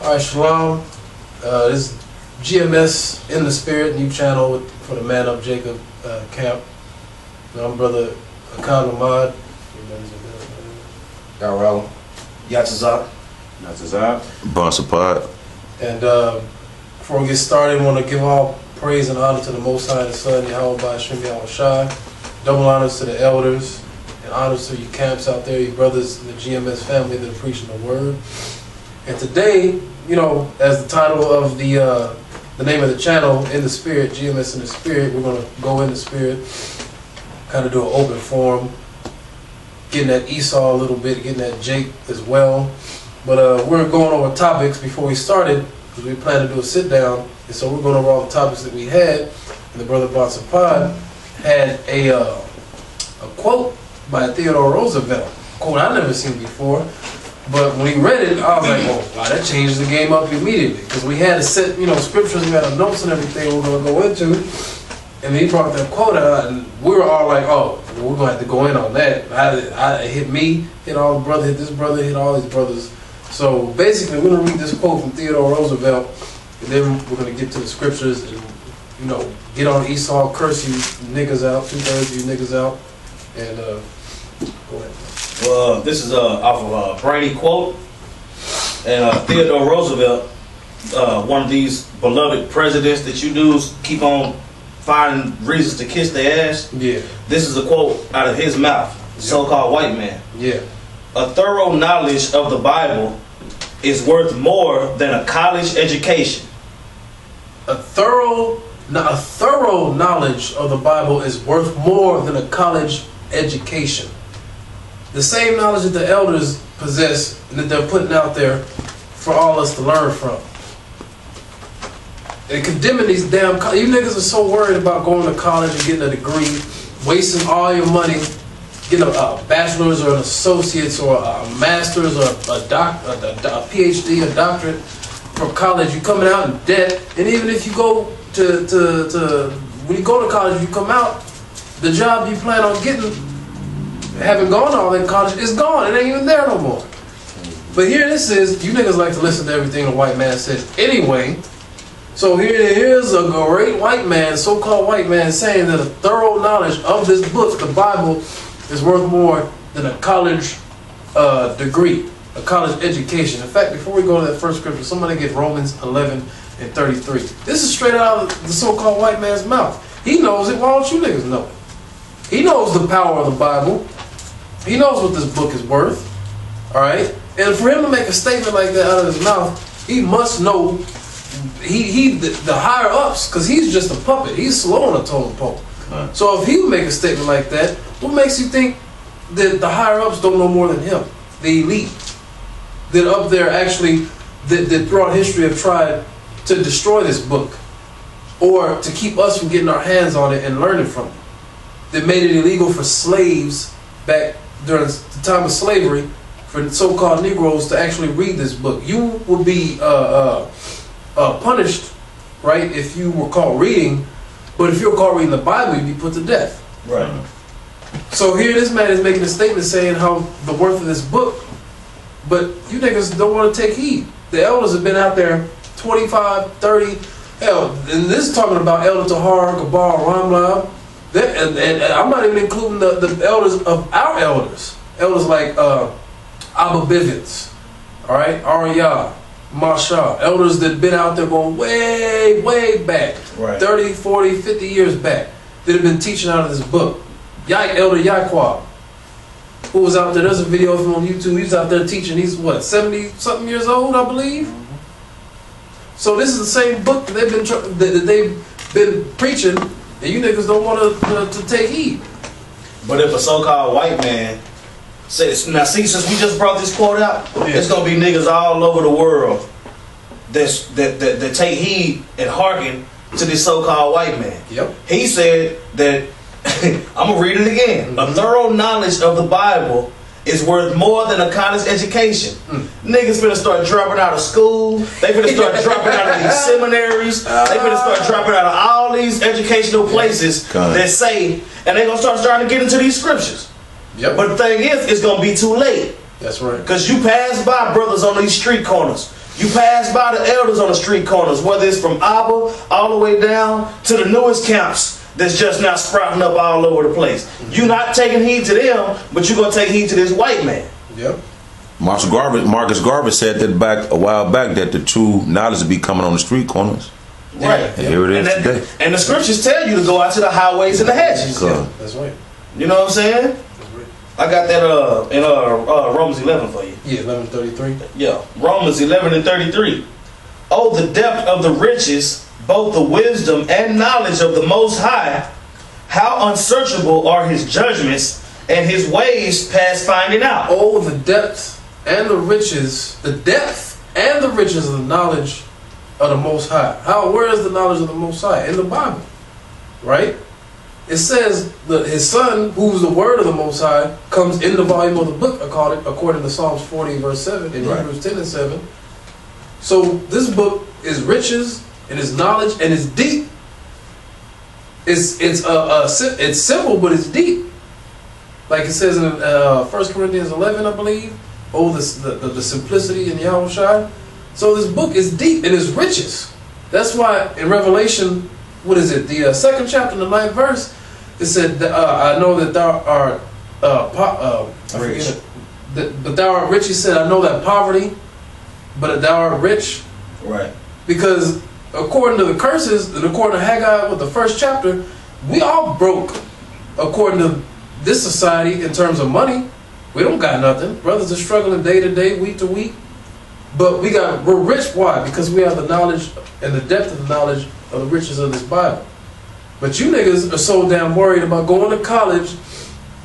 All right, shalom. Uh, this is GMS in the Spirit new channel for the Man Up Jacob uh, camp. And I'm brother Akan Ahmad. Darrell. Yatzazak. Natazab. Bonsapod. And uh, before we get started, I want to give all praise and honor to the Most High, the Son, Yahweh by Hashem Yahweh Shai. Double honors to the elders and honors to your camps out there, your brothers in the GMS family that are preaching the word. And today, you know, as the title of the uh, the name of the channel, In the Spirit, GMS in the Spirit, we're to go in the Spirit, kind of do an open forum, getting that Esau a little bit, getting that Jake as well. But uh, we're going over topics before we started because we planned to do a sit down, and so we're going over all the topics that we had. And the brother Bonson Pod had a uh, a quote by Theodore Roosevelt, quote I've never seen before. But when he read it, I was like, "Oh, wow, that changes the game up immediately." Because we had to set, you know, scriptures, we had notes and everything we're going to go into. And he brought that quote out, and we were all like, "Oh, well, we're going to have to go in on that." I, I hit me, hit all the brother, hit this brother, hit all these brothers. So basically, we're going to read this quote from Theodore Roosevelt, and then we're going to get to the scriptures and, you know, get on Esau, curse you niggas out, two thirds of you niggas out, and uh, go Well, this is uh, off of a Brainy quote. And uh, Theodore Roosevelt, uh, one of these beloved presidents that you dudes keep on finding reasons to kiss their ass. Yeah, This is a quote out of his mouth, so-called white man. yeah, A thorough knowledge of the Bible is worth more than a college education. a thorough, a thorough knowledge of the Bible is worth more than a college education. The same knowledge that the elders possess and that they're putting out there for all us to learn from. And condemning these damn, you niggas are so worried about going to college and getting a degree, wasting all your money, getting a, a bachelor's or an associate's or a master's or a, doc, a, a, a PhD, a doctorate from college. You coming out in debt, and even if you go to, to, to when you go to college, you come out, the job you plan on getting, having gone all in college, it's gone. It ain't even there no more. But here this is, you niggas like to listen to everything a white man says anyway. So here, here's a great white man, so-called white man, saying that a thorough knowledge of this book, the Bible, is worth more than a college uh, degree, a college education. In fact, before we go to that first scripture, somebody get Romans 11 and 33. This is straight out of the so-called white man's mouth. He knows it. Why don't you niggas know it? He knows the power of the Bible. He knows what this book is worth. All right, and for him to make a statement like that out of his mouth, he must know. He he the, the higher ups, because he's just a puppet. He's slow on a totem pole. Right. So if he would make a statement like that, what makes you think that the higher ups don't know more than him? The elite that up there actually that, that throughout history have tried to destroy this book or to keep us from getting our hands on it and learning from it. That made it illegal for slaves back during the time of slavery for so-called Negroes to actually read this book. You would be uh, uh, uh, punished, right, if you were caught reading. But if you were caught reading the Bible, you'd be put to death. Right. So here this man is making a statement saying how the worth of this book, but you niggas don't want to take heed. The elders have been out there 25, 30, hell, and this is talking about Elder Tahar, Gabar, Ramlab, that, and, and, and I'm not even including the, the elders of our elders. Elders like uh, Abba Bivens, all right, Arya, Masha, elders that been out there going way, way back, Right. 30, 40, 50 years back, that have been teaching out of this book. Yak, Elder Yaquab, who was out there, there's a video of him on YouTube, he's out there teaching, he's what, 70 something years old, I believe? So this is the same book that they've been that they've been preaching, and you niggas don't want to, to, take heed. But if a so-called white man says, now see, since we just brought this quote out, Yeah. it's gonna be niggas all over the world that's, that, that that take heed and hearken to this so-called white man. Yep. He said that I'm gonna read it again. Mm-hmm. A thorough knowledge of the Bible is worth more than a college education. Mm. Niggas finna start dropping out of school. They finna start dropping out of these seminaries. They finna start dropping out of all these educational places God. that say, and they gonna start starting to get into these scriptures. Yep. But the thing is, it's gonna be too late. That's right. Cause you pass by brothers on these street corners You pass by the elders on the street corners, whether it's from Abba all the way down to the newest camps that's just now sprouting up all over the place. You're not taking heed to them, but you're gonna take heed to this white man. Yep. Marcus Garvey, Marcus Garvey said that back a while back that the true knowledge would be coming on the street corners. Right. And here it And, that- today. and the scriptures tell you to go out to the highways and the hedges. Yeah, that's right. You know what I'm saying? Right. I got that uh in uh, uh Romans 11 for you. Yeah, eleven thirty-three. Yeah, Romans 11 and 33. Oh, the depth of the riches, both the wisdom and knowledge of the Most High. How unsearchable are his judgments and his ways past finding out. Oh, the depth and the riches, the depth and the riches of the knowledge of the Most High. How? Where is the knowledge of the Most High in the Bible? Right. It says that his son, who's the word of the Most High, comes in the volume of the book, according, according to Psalms 40, verse 7, and Right. Hebrews 10 and 7. So this book is riches and is knowledge and it's deep. It's it's uh, uh it's simple, but it's deep. Like it says in uh, 1 Corinthians 11, I believe. Oh, the, the, the simplicity in Yahweh Shai. So this book is deep and it's riches. That's why in Revelation, what is it? The uh, second chapter, the ninth verse, it said, uh, I know that thou art, uh, uh, Rich. That, but thou art rich, he said, I know that poverty, but thou art rich. Right. Because according to the curses, and according to Haggai with the first chapter, we all broke according to this society in terms of money. We don't got nothing. Brothers are struggling day to day, week to week. But we got we're rich. Why? Because we have the knowledge and the depth of the knowledge of the riches of this Bible. But you niggas are so damn worried about going to college,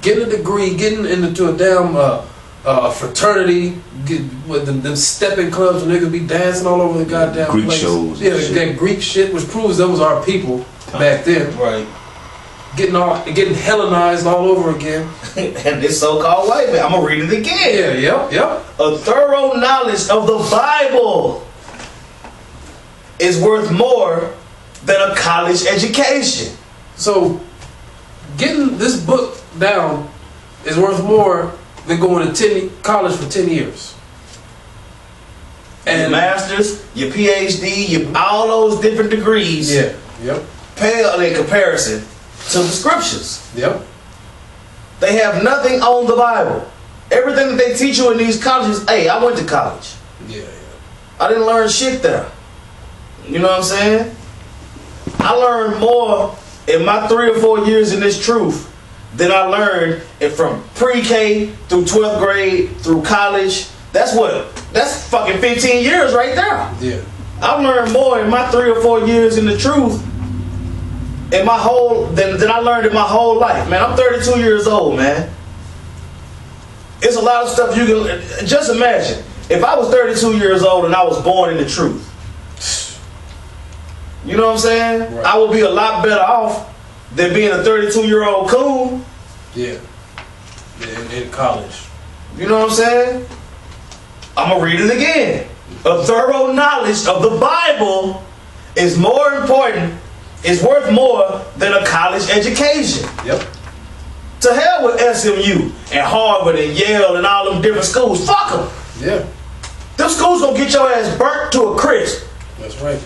getting a degree, getting into a damn uh, uh, fraternity, get, with them, them stepping clubs, and niggas be dancing all over the goddamn Greek place. shows and Yeah, shit. that Greek shit, which proves those are our people back then. Right. Getting all, getting Hellenized all over again. and this so-called white man. I'm gonna read it again. Yeah, yep, yep. A thorough knowledge of the Bible is worth more than a college education. So, getting this book down is worth more than going to 10, college for 10 years. your And, masters, your PhD, your all those different degrees yeah, yep, pale in comparison to the scriptures. yep. They have nothing on the Bible. Everything that they teach you in these colleges, hey, I went to college. Yeah, yeah. I didn't learn shit there. You know what I'm saying? I learned more in my three or four years in this truth than I learned it from pre-K through 12th grade through college. That's what? That's fucking 15 years right there. Yeah. I've learned more in my three or four years in the truth in my whole than, than I learned in my whole life. Man, I'm 32 years old, man. It's a lot of stuff you can just imagine. If I was 32 years old and I was born in the truth, you know what I'm saying? Right. I would be a lot better off than being a 32 year old coon. Yeah. in, in college. You know what I'm saying? I'm gonna read it again. A thorough knowledge of the Bible is more important, is worth more than a college education. Yep. To hell with SMU and Harvard and Yale and all them different schools. Fuck them. Yeah. Them schools gonna get your ass burnt to a crisp. That's right.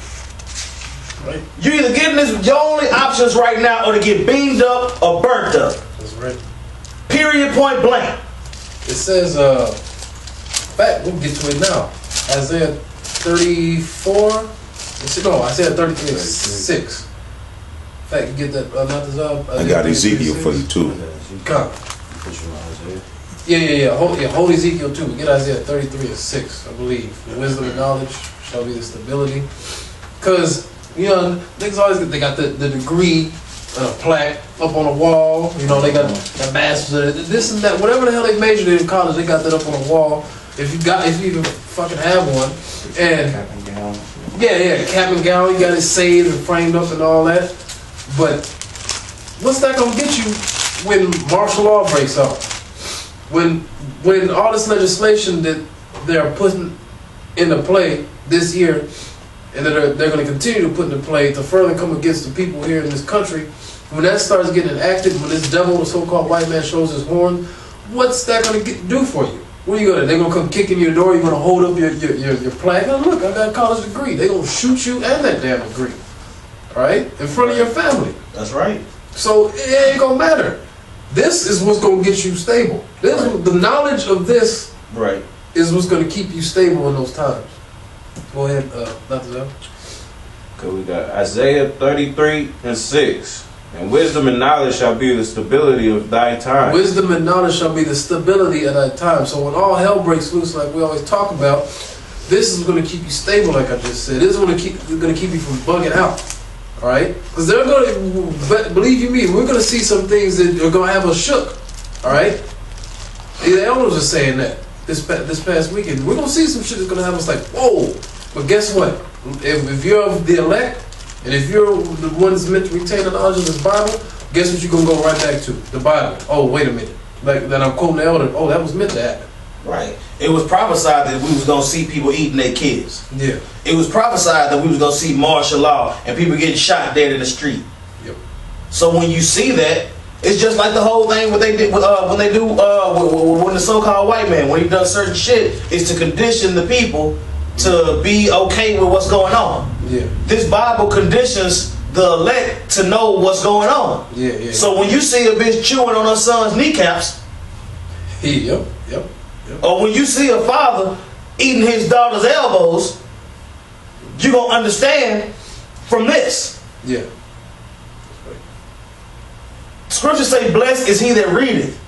Right. You either getting this, your only options right now are to get beamed up or burnt up. That's right. Period, point blank. It says, uh, fact, we'll get to it now. Isaiah 34. It's, no, Isaiah 33 and 6. In fact, you get that, uh, not the job. I got Ezekiel for you too. Come. Yeah, yeah, yeah. Hold, yeah, hold Ezekiel too. Get Isaiah 33 and 6, I believe. The wisdom and knowledge shall be the stability. Because, you know, niggas always get, they got the, the degree a plaque up on the wall. You know, they got the master's, of this and that. Whatever the hell they majored in in college, they got that up on the wall. If you got, if you even fucking have one. And, yeah, yeah, cap and gown, you got it saved and framed up and all that. But what's that gonna get you when martial law breaks out? When when all this legislation that they're putting into play this year, and that they're, they're going to continue to put into play to further come against the people here in this country, when that starts getting enacted, when this devil, the so-called white man, shows his horn, what's that going to do for you? What are you gonna? They're gonna come kick in your door. You're gonna hold up your your your, your plaque. Look, I got a college degree. They're gonna shoot you and that damn degree. All right, in front of your family. That's right. So it ain't gonna matter. This is what's gonna get you stable. This the knowledge of this Right. is what's gonna keep you stable in those times. Go ahead, uh, Dr. Zell. Cause we got Isaiah 33 and 6. And wisdom and knowledge shall be the stability of thy time. Wisdom and knowledge shall be the stability of thy time. So when all hell breaks loose, like we always talk about, this is going to keep you stable, like I just said. This is going to keep going to keep you from bugging out. All right, because they're going to believe you me. We're going to see some things that are going to have us shook. All right, the elders are saying that this this past weekend. We're going to see some shit that's going to have us like whoa. But guess what? If, if you're of the elect, and if you're the ones meant to retain the knowledge of this Bible, guess what you're gonna go right back to? The Bible. Oh, wait a minute. Like that I'm quoting the elder. Oh, that was meant to happen. Right. It was prophesied that we was gonna see people eating their kids. Yeah. It was prophesied that we was gonna see martial law and people getting shot dead in the street. Yep. So when you see that, it's just like the whole thing what they did with, uh, when they do uh, w- w- when the so-called white man when he does certain shit is to condition the people to be okay with what's going on. Yeah. This Bible conditions the elect to know what's going on. Yeah. Yeah. So when you see a bitch chewing on her son's kneecaps, he. Yep. Yep. or when you see a father eating his daughter's elbows, you're going to understand from this. Yeah. Scripture say, blessed is he that readeth.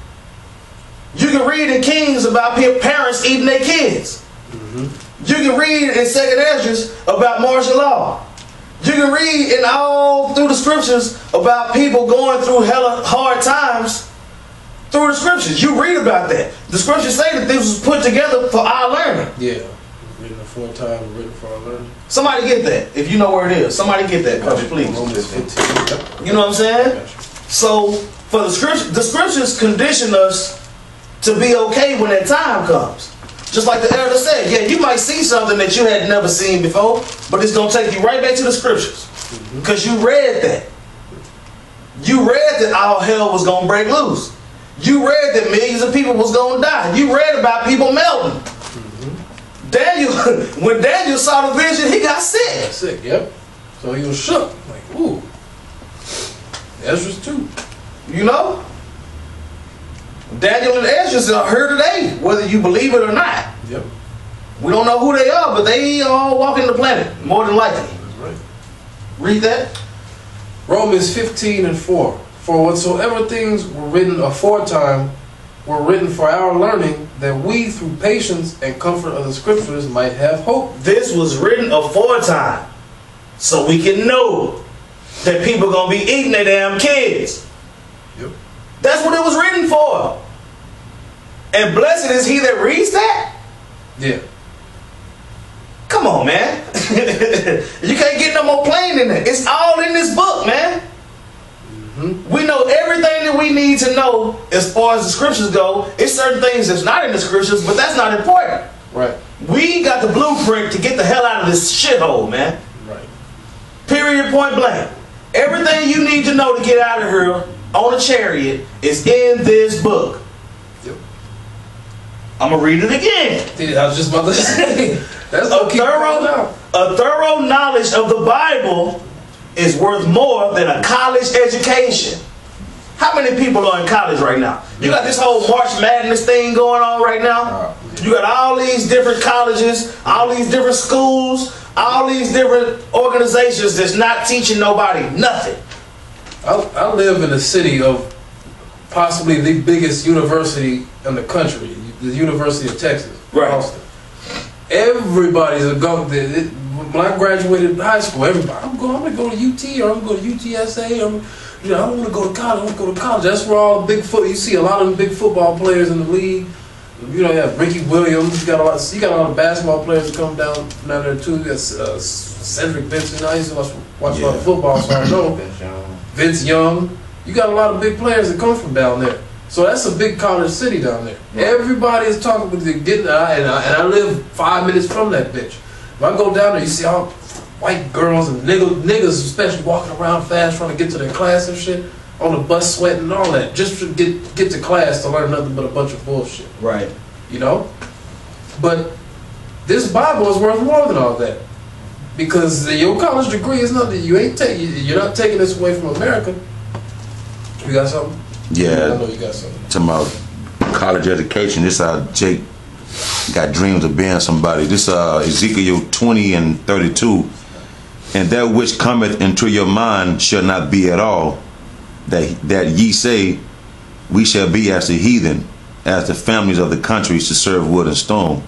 You can read in Kings about parents eating their kids. Mm-hmm. You can read in Second Esdras about martial law. You can read in all through the scriptures about people going through hella hard times through the scriptures. You read about that. The scriptures say that this was put together for our learning. Yeah. Written aforetime, written for our learning. Somebody get that. If you know where it is. Somebody get that, coach, please. 15. You know what I'm saying? So for the scripture, the scriptures condition us to be okay when that time comes. Just like the elder said, yeah, you might see something that you had never seen before, but it's gonna take you right back to the scriptures mm-hmm. because you read that. You read that all hell was gonna break loose. You read that millions of people was gonna die. You read about people melting. Mm-hmm. Daniel, when Daniel saw the vision, he got sick. Sick. Yep. So he was shook. Like. Ezra's too. You know? Daniel and Ezra's are here today, whether you believe it or not. Yep. We don't know who they are, but they all walking the planet, more than likely. That's right. Read that. Romans 15 and 4. For whatsoever things were written aforetime were written for our learning, that we through patience and comfort of the scriptures might have hope. This was written aforetime, so we can know that people gonna be eating their damn kids. Yep. That's what it was written for. And blessed is he that reads that. Yeah. Come on, man. you can't get no more plain than that. It's all in this book, man. Mm-hmm. We know everything that we need to know as far as the scriptures go. It's certain things that's not in the scriptures, but that's not important. Right. We got the blueprint to get the hell out of this shithole, man. Right. Period, point blank. Everything you need to know to get out of here on a chariot is in this book. Yep. I'm gonna read it again. Yeah, I was just about to say. That's A thorough, a thorough knowledge of the Bible is worth more than a college education. How many people are in college right now? You got this whole March Madness thing going on right now. Uh, you got all these different colleges, all these different schools, all these different organizations that's not teaching nobody nothing. I, I live in a city of possibly the biggest university in the country, the University of Texas, Right. Austin. Everybody's a go. When I graduated high school, everybody, I'm going. I'm gonna go to UT or I'm gonna go to UTSA. Or, you know, I don't want to go to college. I want to go to college. That's where all the big foot. You see a lot of the big football players in the league. You know, you have Ricky Williams. You got a lot. You got a lot of basketball players that come down down there too. You got uh, Cedric Benson. I used to watch, watch a lot of football, so I know. Vince Young. You got a lot of big players that come from down there. So that's a big college city down there. Everybody is talking about the- getting and I, and I, and I live five minutes from that bitch. If I go down there, you see all white girls and niggas, niggas especially walking around fast trying to get to their class and shit on the bus sweating and all that just to get get to class to learn nothing but a bunch of bullshit. Right. You know? But this Bible is worth more than all that. Because your college degree is not you ain't taking you're not taking this away from America. You got something? I Yeah, know you got something. talking about college education. This uh Jake got dreams of being somebody. This uh Ezekiel twenty and thirty two. And that which cometh into your mind shall not be at all. That that ye say, we shall be as the heathen, as the families of the countries to serve wood and stone.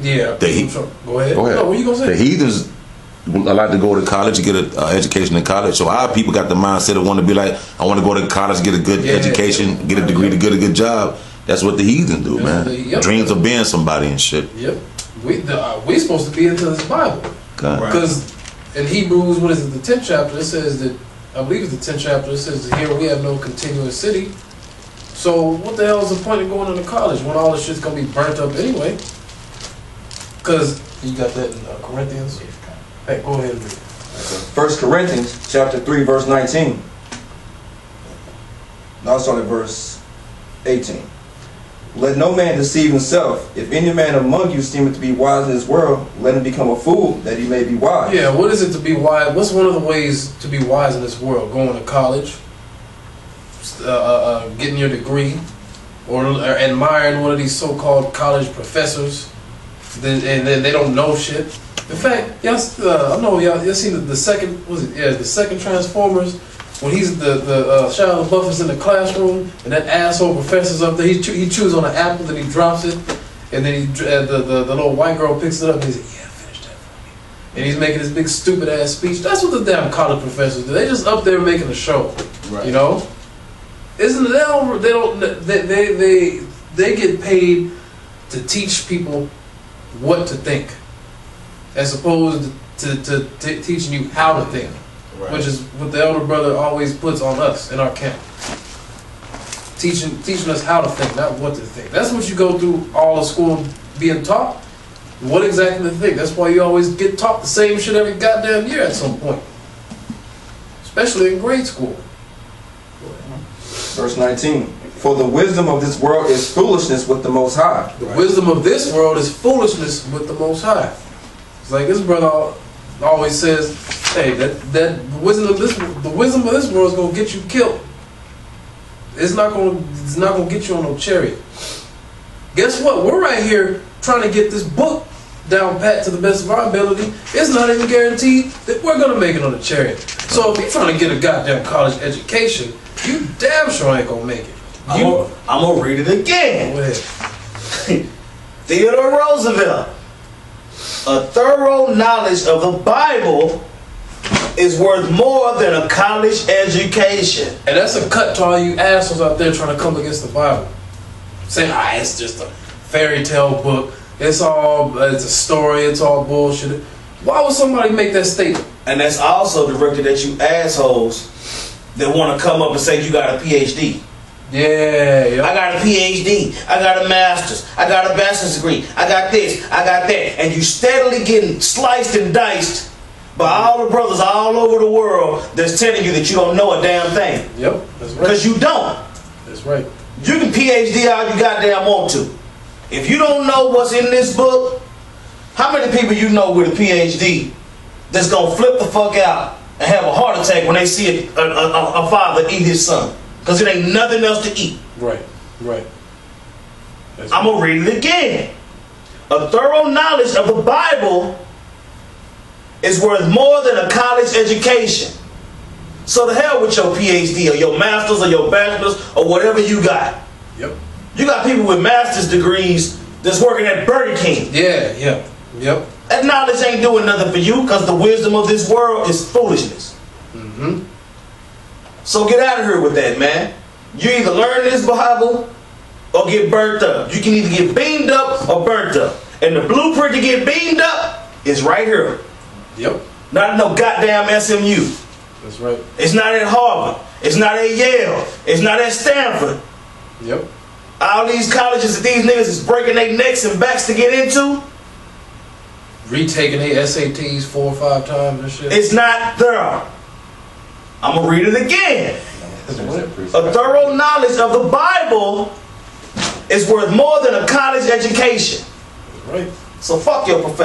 Yeah. The he- go ahead. Go ahead. No, what you gonna say? The heathens I like to go to college to get an uh, education in college. So our people got the mindset of want to be like, I want to go to college, get a good Yeah. education, get a degree to get a good job. That's what the heathen do, man. the- yep. Dreams of being somebody and shit. Yep. We the, uh, we supposed to be into this Bible. God. Right. Because in Hebrews, what is it, the 10th chapter, it says that, I believe it's the 10th chapter, it says here we have no continuous city. So what the hell is the point of going into college when all this shit's gonna be burnt up anyway? Because you got that in uh, Corinthians. Hey, go ahead and read. it. First Corinthians chapter 3 verse 19. Now I'll start at verse 18. Let no man deceive himself. If any man among you seemeth to be wise in this world, let him become a fool, that he may be wise. Yeah, what is it to be wise? What's one of the ways to be wise in this world? Going to college, uh, uh, uh, getting your degree, or, or admiring one of these so-called college professors, and then they don't know shit. In fact, y'all, uh, I know y'all, y'all seen the, the second, was it, yeah, the second Transformers, when he's the, the uh, Shia LaBeouf is in the classroom, and that asshole professor's up there, he, chew, he chews on an apple, then he drops it, and then he, uh, the, the, the little white girl picks it up, and he's like, yeah, finish that for me. And he's making this big stupid ass speech. That's what the damn college professors do. They just up there making a show. Right. You know? Isn't it? They don't. They don't. They, they they they get paid to teach people what to think, as opposed to, to, to teaching you how to think, Right. which is what the elder brother always puts on us in our camp. Teaching teaching us how to think, not what to think. That's what you go through all of school being taught. What exactly to think? That's why you always get taught the same shit every goddamn year at some point, especially in grade school. Verse 19. For the wisdom of this world is foolishness with the Most High. The wisdom of this world is foolishness with the Most High. It's like this brother always says, "Hey, that that wisdom of this the wisdom of this world is gonna get you killed. It's not gonna it's not gonna get you on no chariot." Guess what? We're right here trying to get this book down pat to the best of our ability. It's not even guaranteed that we're gonna make it on a chariot. So if you're trying to get a goddamn college education, you damn sure ain't gonna make it. I'm You gonna I'm gonna read it again. go. Theodore Roosevelt. A thorough knowledge of the Bible is worth more than a college education. And that's a cut to all you assholes out there trying to come against the Bible. Saying, ah, it's just a fairy tale book. It's all, it's a story. It's all bullshit. Why would somebody make that statement? And that's also directed at you assholes that want to come up and say you got a PhD. Yeah, yeah. I got a PhD. I got a master's. I got a bachelor's degree. I got this. I got that. And you steadily getting sliced and diced by all the brothers all over the world that's telling you that you don't know a damn thing. Yep, that's right. Because you don't. That's right. You can PhD all you goddamn want to. If you don't know what's in this book, how many people you know with a PhD that's gonna flip the fuck out and have a heart attack when they see a, a, a, a father eat his son? Because it ain't nothing else to eat. Right, right. That's I'm gonna read it again. A thorough knowledge of the Bible is worth more than a college education. So the hell with your PhD or your master's or your bachelor's or whatever you got. Yep. You got people with master's degrees that's working at Burger King. Yeah, yeah, yep. That knowledge ain't doing nothing for you because the wisdom of this world is foolishness. Mm-hmm. So get out of here with that, man. You either learn this Bible or get burnt up. You can either get beamed up or burnt up. And the blueprint to get beamed up is right here. Yep. Not no goddamn SMU. That's right. It's not at Harvard. It's not at Yale. It's not at Stanford. Yep. All these colleges that these niggas is breaking their necks and backs to get into, Retaking their SATs four or five times and shit. it's not there. I'm gonna read it again. A thorough knowledge of the Bible is worth more than a college education. Right. So fuck your profession.